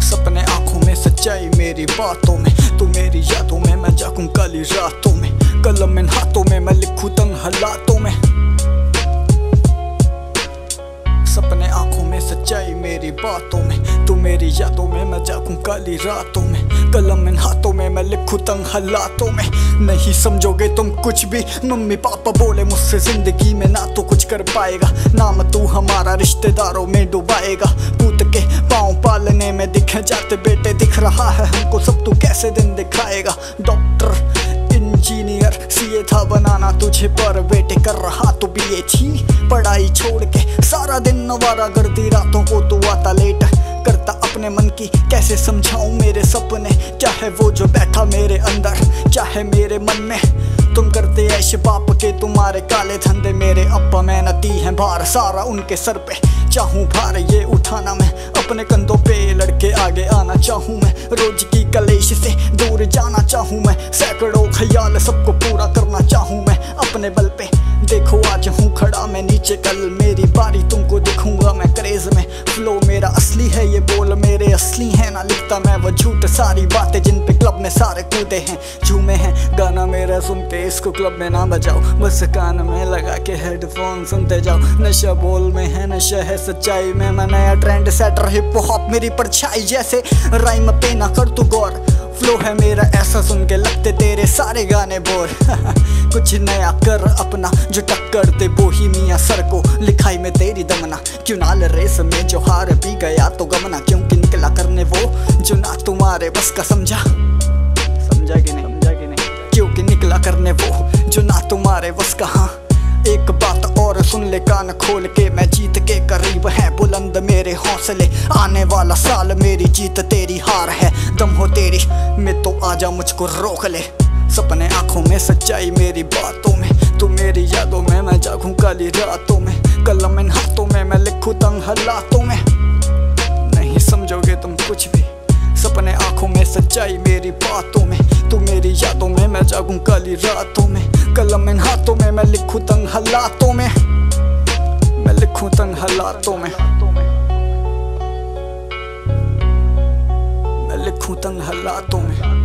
सपने आँखों में सच्चाई मेरी बातों में। तू मेरी यादों में मैं जागूं काली रातों में। कलम इन हाथों में मैं लिखूं तंग हालातों में। आँखों में सच्चाई मेरी बातों में। तू मेरी यादों में, मैं जागूं काली रातों में। कलम इन हाथों में, मैं लिखूं तंग हालातों में। नहीं समझोगे तुम कुछ भी, मम्मी पापा बोले मुझसे ज़िंदगी में ना तो कुछ कर पाएगा। नाम तू, हमारा रिश्तेदारों में डुबाएगा। पूत के पाँव पालने में दिखे जाते बेटे, दिख रहा है हमको सब तू कैसे दिन दिखाएगा। डॉक्टर, इंजीनियर, सीए था बनाना तुझे पर। बेटे कर रहा तो बीए छी पढ़ाई छोड़ के सारा दिन नवारा करती, रातों को तू आता लेट करता अपने मन की, कैसे समझाऊं मेरे सपने? चाहे वो जो बैठा मेरे अंदर, चाहे मेरे मन में। तुम करते ऐश बाप के तुम्हारे काले धंधे मेरे अब्बा मेहनती हैं भार, सारा उनके सर पे। चाहूँ भार, ये उठाना मैं। अपने कंधों पे लड़के आगे आना चाहूँ मैं। रोज की कलेश से दूर जाना चाहूँ मैं। सैकड़ों ख्याल सबको पूरा करना चाहूँ मैं। अपने बल पे देखो नीचे कल मेरी बारी, तुमको दिखूँगा मैं क्रेज में। फ्लो मेरा असली है, ये बोल मेरे असली है। ना लिखता मैं वो झूठ, सारी बातें जिन पे क्लब में सारे कूदे हैं। झूमे हैं, गाना मेरा सुनते, इसको क्लब में ना बजाओ। बस कान में लगा के हेडफोन सुनते जाओ। नशा बोल में है, नशा है सच्चाई में। मैं नया ट्रेंड सेटर हिप हॉप मेरी परछाई जैसे। राइम पे ना कर तू गौर। फ्लो है मेरा ऐसा सुन के लगते तेरे सारे गाने बोर। कुछ नया कर अपना जो टक्कर दे बोही मियाँ सर को। लिखाई में तेरी दमना क्यों नाल रेस में जो हार भी गया तो गमना। क्योंकि निकला करने वो जो ना तुम्हारे बस का समझा। समझा कि नहीं? समझा कि नहीं? क्योंकि निकला करने वो जो ना तुम्हारे बस का हाँ। एक बात सुन ले कान खोल के, मैं जीत के करीब है। बुलंद मेरे हौसले, आने वाला साल मेरी जीत तेरी हार है। दम हो तेरी, मैं तो आजा मुझको रोक ले। सपने आँखों में सच्चाई मेरी बातों में। तू मेरी यादों में, मैं जागूं काली रातों में। कलम इन हाथों में, मैं लिखूं तंग हालातों में। नहीं समझोगे तुम कुछ भी। सपने आँखों में सच्चाई मेरी बातों में। तू मेरी यादों में, मैं जागूं काली रातों में। कलम इन हाथों में, मैं लिखूं तंग हालातों में। लिखूं तंग हालातों में। मैं लिखूं तंग हालातों में।